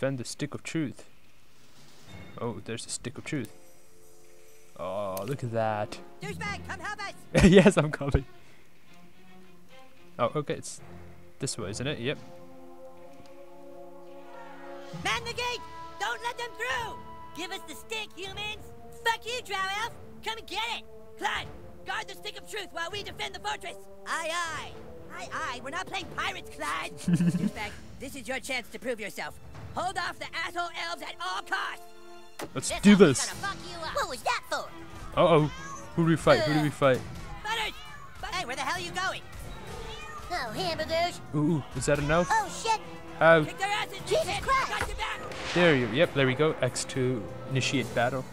Defend the stick of truth. Oh, there's the stick of truth. Oh, look at that. Douchebag, come help us! yes, I'm coming. Oh, okay, it's this way, isn't it? Yep. Man the gate! Don't let them through! Give us the stick, humans! Fuck you, Drow Elf! Come and get it! Clyde, guard the stick of truth while we defend the fortress! Aye, aye! Aye, aye, we're not playing pirates, Clyde! Douchebag, this is your chance to prove yourself. Hold off the asshole elves at all costs! Let's do this. What was that for? Uh oh. Who do we fight? Who do we fight? Butters! Hey, where the hell are you going? Oh, hamburgers. Ooh, is that enough? Oh, shit. Oh, Kick their asses, Jesus dickhead! Christ. Got your back! there you. Yep, there we go. X to initiate battle.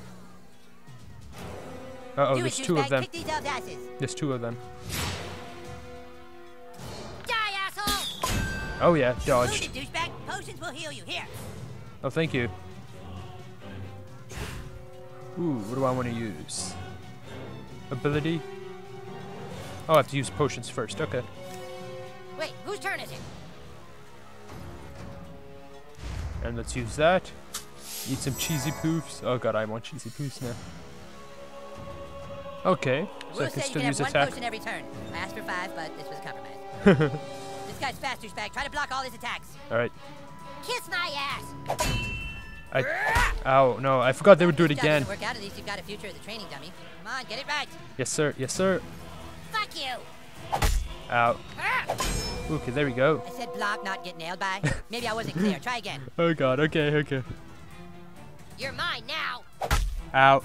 Uh oh, Do it, there's two of them. Kick these elves' asses! There's two of them. Die, asshole. Oh yeah, Move it, douchebag! Potions will heal you. Here! Oh, thank you. Ooh, what do I want to use? Ability? Oh, I have to use potions first. Okay. Wait, whose turn is it? And let's use that. Eat some cheesy poofs. Oh god, I want cheesy poofs now. Okay, so I can still use have one potion every turn. I asked for five, but this was a compromise. this guy's fast, douchebag. Try to block all his attacks. Alright. Kiss my ass. I. Ow, no, I forgot they would do it again. work out. At least you've got a future as a training dummy. Come on, get it right. Yes, sir. Yes, sir. Fuck you. Ow. Okay, there we go. I said block, not get nailed by. Maybe I wasn't clear. Try again. Oh god, okay, okay. You're mine now. Ow.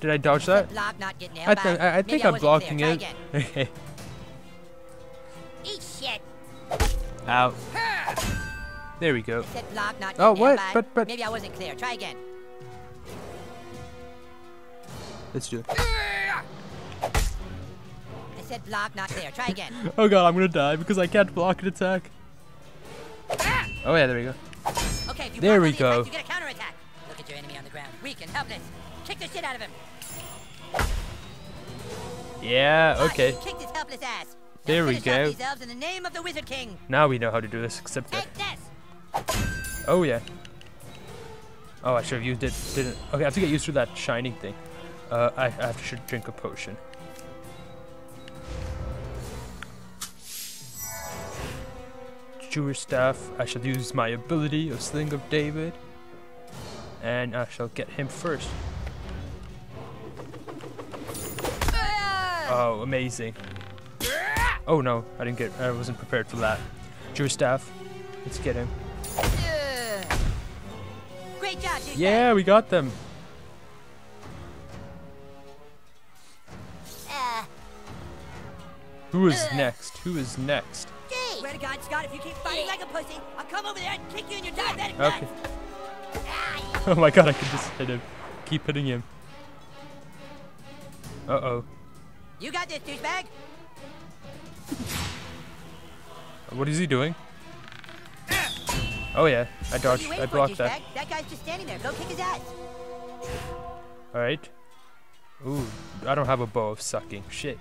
Did I dodge that? Not get nailed I, th- I, I think I I'm blocking it. Okay. Eat shit. Ow. There we go. Block, not Oh, what? But- but- Maybe I wasn't clear. Try again. Let's do it. I said block, not clear. Try again. Oh god, I'm gonna die because I can't block an attack. Oh yeah, there we go. Okay, There we go. attacks, you get a counterattack. Look at your enemy on the ground. Weak and helpless. Kick the shit out of him. Yeah, Ah, okay. you kicked his helpless ass. There we go. In the name of the Wizard King. Now we know how to do this, except that. Oh yeah. Oh, I should have used it. Didn't. Okay, I have to get used to that shining thing. Uh, I, I have to should drink a potion. Jewish staff. I shall use my ability of Sling of David, and I shall get him first. Oh, amazing. Oh no, I didn't get. I wasn't prepared for that. Jewish staff. Let's get him. Great job, douchebag. Yeah, we got them. Uh, Who is next? Who is next? gee. Swear to God, Scott, if you keep fighting like a pussy, I'll come over there and kick you in your diabetic Okay. nuts. Oh my god, I can just hit him. Keep hitting him. Uh oh. You got this, douchebag. What is he doing? Oh yeah, I dodged. I blocked that. That guy's just standing there. Go kick his ass. Alright. Ooh, I don't have a bow of sucking. Shit.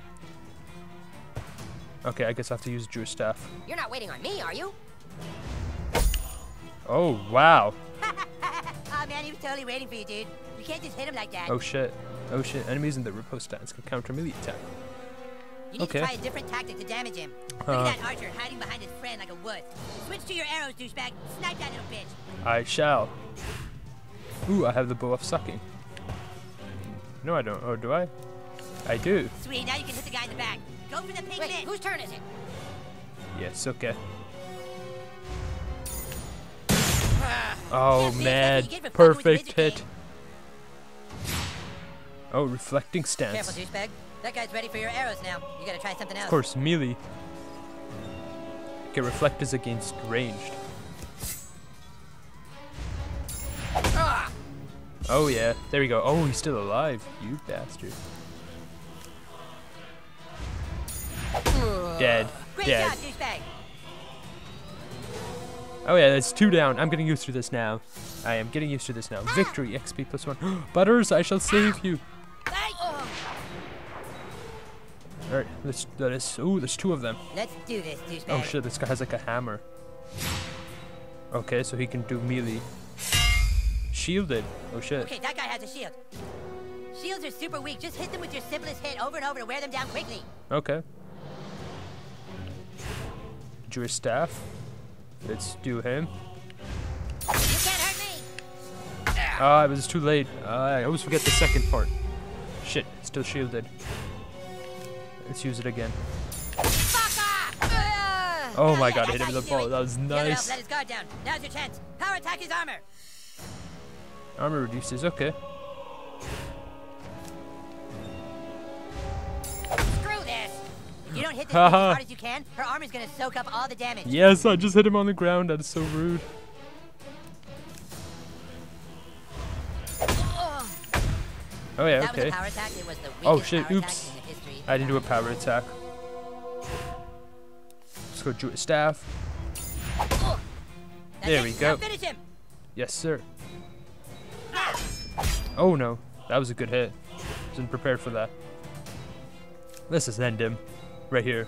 Okay, I guess I have to use Jewish staff. You're not waiting on me, are you? Oh, wow. oh man, he was totally waiting for you, dude. You can't just hit him like that. Oh shit. Oh shit. Enemies in the riposte stance can counter melee attack. You need okay. to try a different tactic to damage him. Look Uh. at that archer hiding behind his friend like a wuss. Switch to your arrows, douchebag. Snipe that little bitch. I shall. Ooh, I have the bow of sucking. No, I don't. Oh, do I? I do. Sweet, now you can hit the guy in the back. Go for the pink Wait, whose turn is it? Yes, okay. Yeah, Oh see, man, that's what you get for fucking with the perfect hit. Oh, reflecting Careful, stance. douchebag. That guy's ready for your arrows now. You gotta try something else. Of course, melee. Okay, reflect is against ranged. Ah! Oh yeah, there we go. Oh, he's still alive, you bastard. Dead. Great Dead. job, douchebag. Oh yeah, that's two down. I'm getting used to this now. I am getting used to this now. Victory, XP plus one. Butters, I shall save you. Alright, let's, let's, ooh, there's two of them. Let's do this, douchebag. Oh shit, this guy has like a hammer. Okay, so he can do melee. Shielded. Oh shit. Okay, that guy has a shield. Shields are super weak. Just hit them with your simplest hit over and over to wear them down quickly. Okay. Jewish staff. Let's do him. You can't hurt me. Ah, it was too late. Uh, I always forget the second part. Shit, still shielded. Let's use it again. Ugh. Uh, oh my god, hit him with you ball. That was The other elf nice. let his guard down. Now's your chance. Power attack his armor. Armor reduces, okay. Screw this. If you don't hit this as hard as you can, her armor's gonna soak up all the damage. Yes, I just hit him on the ground. That's so rude. Oh, yeah, that was okay. a power attack. It was the oh, weakest Oh, shit, oops. I didn't do a power attack. Let's go Jewish staff. There we go. Yes, sir. Oh no, that was a good hit. Wasn't prepared for that. Let's just end him. Right here.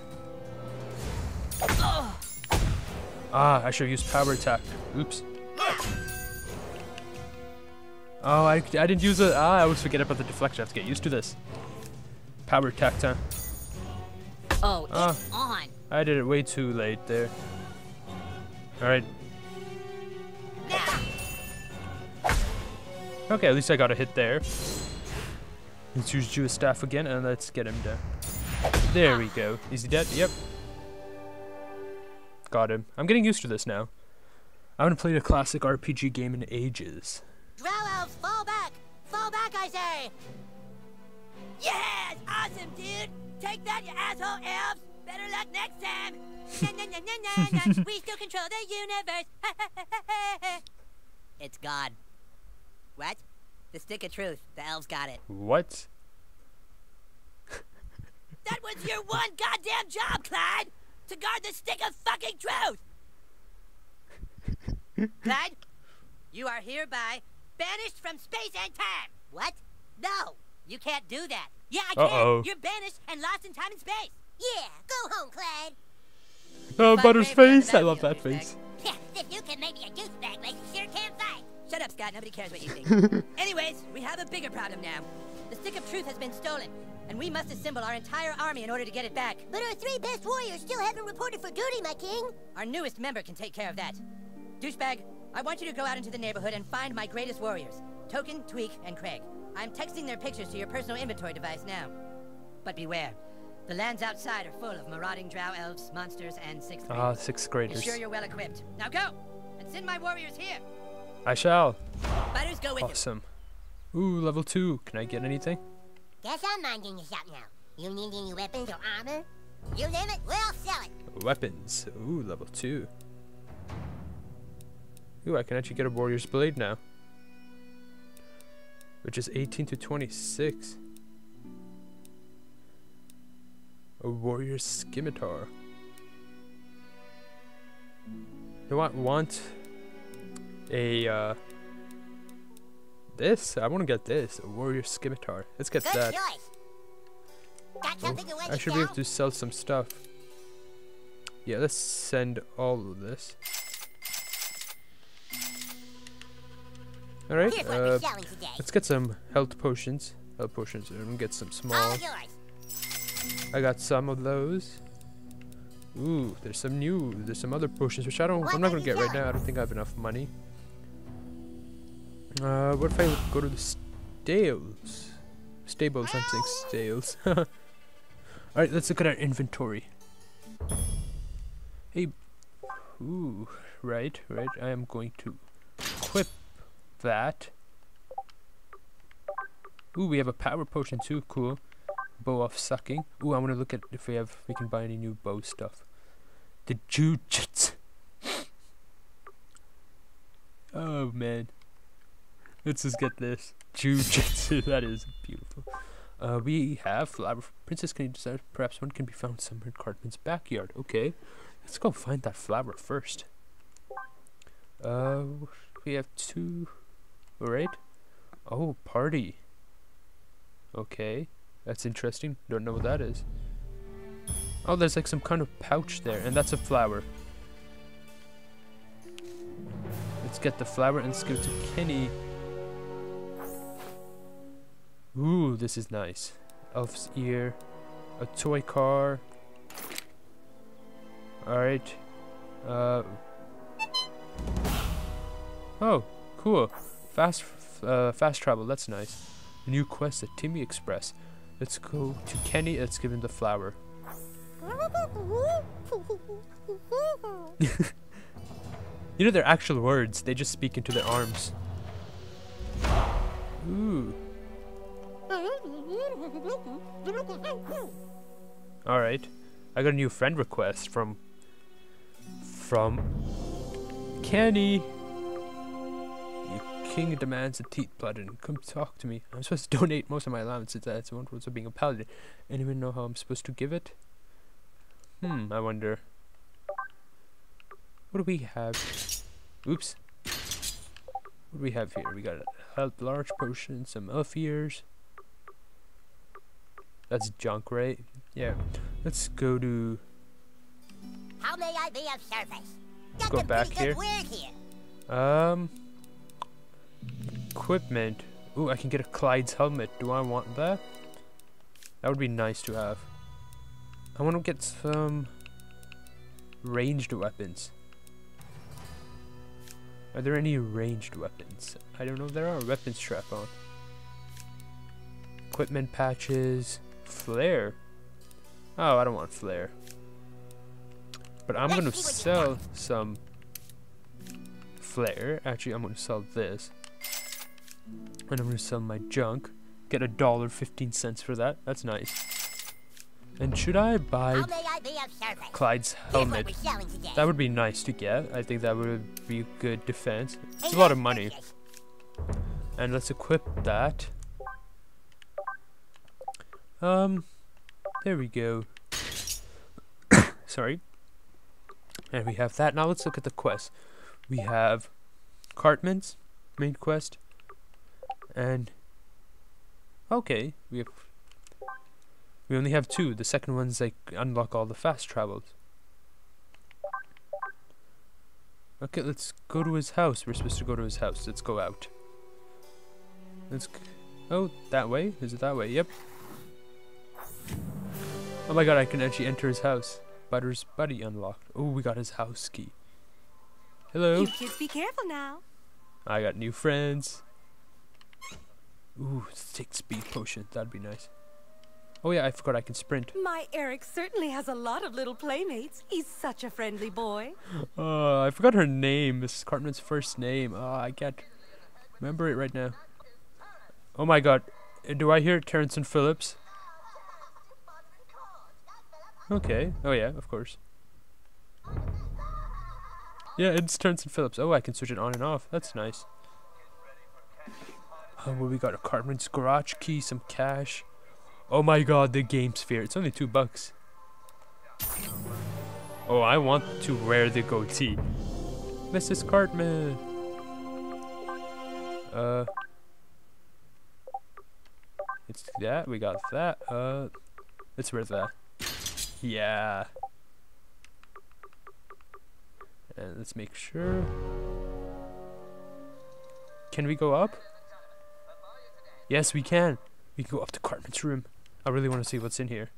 Ah, I should have used power attack. Oops. Oh, I, I didn't use it. Ah, I always forget about the deflection. I have to get used to this. Power attack time. Oh, Ah. it's on. I did it way too late there. Alright. Okay, at least I got a hit there. Let's use Jewish staff again and let's get him down. There we go. Is he dead? Yep. Got him. I'm getting used to this now. I haven't played a classic RPG game in ages. Drow elves, fall back! Fall back, I say! Yes! Awesome, dude! Take that, you asshole elves! Better luck next time! na, na, na, na, na, na. We still control the universe! it's God. What? The stick of truth. The elves got it. What? That was your one goddamn job, Clyde! To guard the stick of fucking truth! Clyde, you are hereby banished from space and time! What? No! You can't do that! Yeah, I Uh-oh. can! You're banished and lost in time and space! Yeah, go home, Clyde. Oh, Fight Butter's bravely on the face! I love that face. Yeah, if you can make me a douchebag, like you sure can fight. Shut up, Scott. Nobody cares what you think. Anyways, we have a bigger problem now. The stick of truth has been stolen, and we must assemble our entire army in order to get it back. But our three best warriors still haven't reported for duty, my king. Our newest member can take care of that. Douchebag, I want you to go out into the neighborhood and find my greatest warriors Token, Tweek, and Craig. I'm texting their pictures to your personal inventory device now. But beware. The lands outside are full of marauding drow elves, monsters, and sixth Ah, graders. sixth Be graders. sure you're well equipped. Now go! And send my warriors here! I shall. Butters, go with you. Awesome. Ooh, level two. Can I get anything? Guess I'm minding you shop now. You need any weapons or armor? You name it, we'll sell it. Weapons. Ooh, level two. Ooh, I can actually get a warrior's blade now. Which is 18 to 26. A warrior scimitar. Do I want a uh this? I want to get this, a warrior scimitar. Let's get Good that. Got Oh, something you want I should be able to sell some stuff. Yeah, let's send all of this. Alright, Here's what uh, let's get some health potions. Health potions, I'm get some small. All. I got some of those. Ooh, there's some new, there's some other potions which I don't, What I'm not gonna get right now. I don't think I have enough money. Uh, what if I go to the stales? Stables, I'm saying stales. Alright, let's look at our inventory. Hey, ooh, right, right. I am going to equip that. Ooh, we have a power potion too. Cool. Bow of sucking. Ooh, I want to look at if we have if we can buy any new bow stuff. The jujutsu. oh man. Let's just get this jujutsu. that is beautiful. Uh, we have flower. Princess can decide. Perhaps one can be found somewhere in Cartman's backyard. Okay, let's go find that flower first. Uh, we have two. Alright. Oh, party. Okay, that's interesting. Don't know what that is. Oh, there's like some kind of pouch there, and that's a flower. Let's get the flower and it to Kenny. Ooh, this is nice. Elf's ear, a toy car. Alright. Uh. Oh, cool. Fast, uh, fast travel. That's nice. A new quest at Timmy Express. Let's go to Kenny. Let's give him the flower. You know their actual words. They just speak into their arms. Ooh. Alright. I got a new friend request from from Kenny. King demands a teeth button. Come talk to me. I'm supposed to donate most of my allowance to that. So also being a paladin. Anyone know how I'm supposed to give it? Hmm, I wonder. What do we have? Oops. What do we have here? We got a large potion, some elf ears. That's junk, right? Yeah. Let's go to. How may I be of service? Got go back here. here. Um. Equipment. Ooh, I can get a Clyde's helmet. Do I want that? That would be nice to have. I want to get some ranged weapons. Are there any ranged weapons? I don't know if there are. Weapon strap on. Equipment patches. Flare. Oh, I don't want flare. But I'm Let's gonna see what you sell some flare. Actually, I'm gonna sell this. And I'm gonna sell my junk. Get a dollar fifteen cents for that. That's nice. And should I buy I be of service? Clyde's helmet? we're selling today. That would be nice to get. I think that would be good defense. It's a lot of money. And let's equip that. Um, there we go. Sorry. And we have that. Now let's look at the quest. We have Cartman's main quest. And okay, we have we only have two. The second one's like unlock all the fast travels. Okay, let's go to his house. We're supposed to go to his house. Let's go out. Let's. Oh, that way? Is it that way? Yep. Oh my god, I can actually enter his house. Butter's buddy unlocked. Oh, we got his house key. Hello. You kids be careful now. I got new friends. Ooh, take speed potion. That'd be nice. Oh yeah, I forgot I can sprint. My Eric certainly has a lot of little playmates. He's such a friendly boy. Oh, I forgot her name. Mrs. Cartman's first name. Oh, I can't remember it right now. Oh my god. Uh, Do I hear Terrance and Phillips? Okay. Oh yeah, of course. Yeah, it's Terrance and Phillips. Oh, I can switch it on and off. That's nice. Oh, we got a Cartman's garage key, some cash. Oh my god, the game sphere. It's only two bucks. Oh, I want to wear the goatee. Mrs. Cartman. Uh. It's that. We got that. Uh. Let's wear that. Yeah. And let's make sure. Can we go up? Yes, we can. We can go up to Cartman's room. I really want to see what's in here.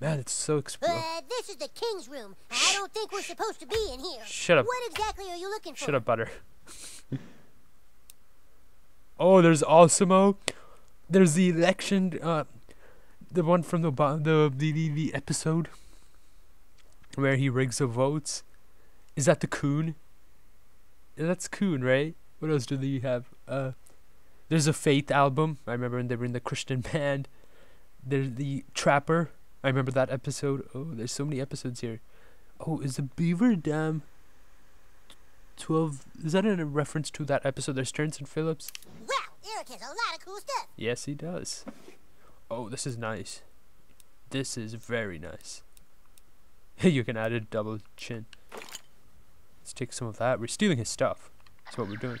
Man, it's so explosive. Uh, this is the king's room. I don't think we're supposed to be in here. Shut up. What exactly are you looking for? Shut up, Butter. oh, there's Awesom-O. There's the election, uh, the one from the the, the the the episode where he rigs the votes. Is that the Coon? That's Coon, right? What else do they have? Uh, there's a Faith album. I remember when they were in the Christian band. There's the Trapper. I remember that episode. Oh, there's so many episodes here. Oh, is the Beaver Dam 12 is that in a reference to that episode there's Stearns and Phillips Wow, Eric has a lot of cool stuff. yes he does oh this is nice this is very nice you can add a double chin let's take some of that we're stealing his stuff that's what we're doing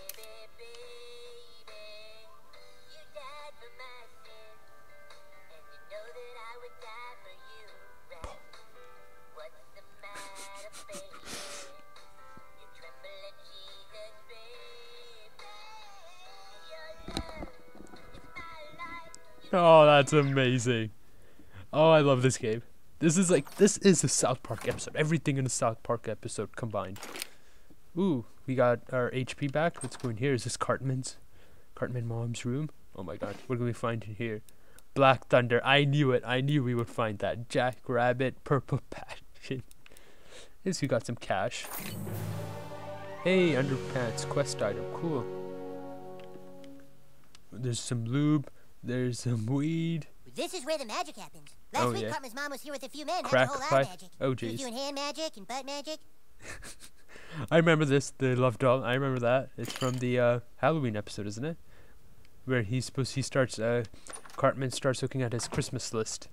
Oh, that's amazing. Oh, I love this game. This is like this is a South Park episode. Everything in a South Park episode combined. Ooh, we got our HP back. Let's go in here. Is this Cartman's? Cartman mom's room? Oh my god. What can we find in here? Black Thunder. I knew it. I knew we would find that. Jack Rabbit, Purple Passion. Yes, we got some cash. Hey, underpants quest item. Cool. There's some lube. There's some weed. This is where the magic happens. Last Oh, week, yeah. Cartman's mom was here with a few men. Crack a whole lot of magic. Oh, jeez. doing hand magic and butt magic. I remember this, the love doll. I remember that. It's from the uh, Halloween episode, isn't it? Where he's supposed he starts uh Cartman starts looking at his Christmas list.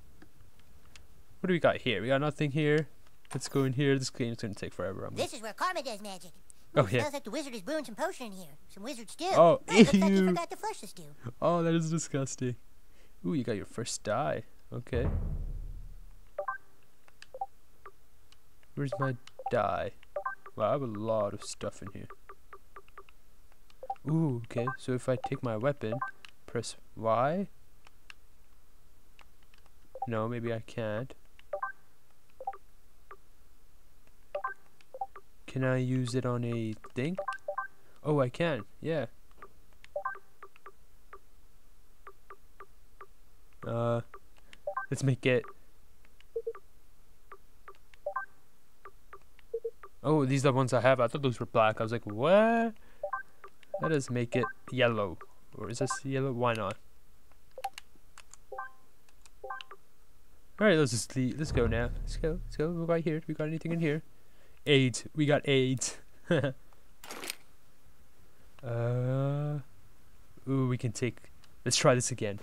What do we got here? We got nothing here. Let's go in here. This game's gonna take forever. I'm This is where Cartman does magic. Oh, yeah. Smells like the wizard is brewing some potion in here. Some wizard stew. Oh, oh looks like he forgot to flush the stew. Oh, that is disgusting. Ooh, you got your first die. Okay. Where's my die? Wow, I have a lot of stuff in here. Ooh, okay. So if I take my weapon, press Y. No, maybe I can't. Can I use it on a thing? Oh, I can. Yeah. Uh, let's make it. Oh, these are the ones I have. I thought those were black. I was like, what? Let us make it yellow. Or is this yellow? Why not? Alright, let's just leave. Let's go now. Let's go. Let's go. What about here? We got anything in here? AIDS. We got AIDS. uh. Ooh, we can take. Let's try this again.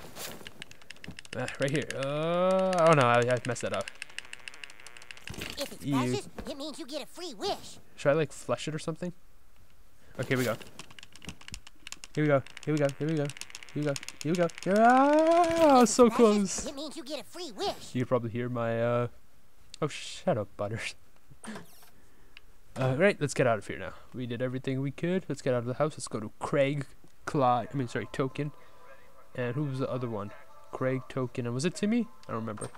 Uh, right here. Uh, oh no, I, I messed that up. If it Ew. it means you get a free wish. Should I like flush it or something? Okay, here we go. Here we go. Here we go. Here we go. Here we go. Here we go. Ah, If it so splashes, close. It means you get a free wish. You probably hear my uh. Oh, shut up, Butters. Uh, right, let's get out of here now. We did everything we could. Let's get out of the house. Let's go to Craig, Clyde. I mean, sorry, Token. And who was the other one? Craig, Token, and was it Timmy? I don't remember.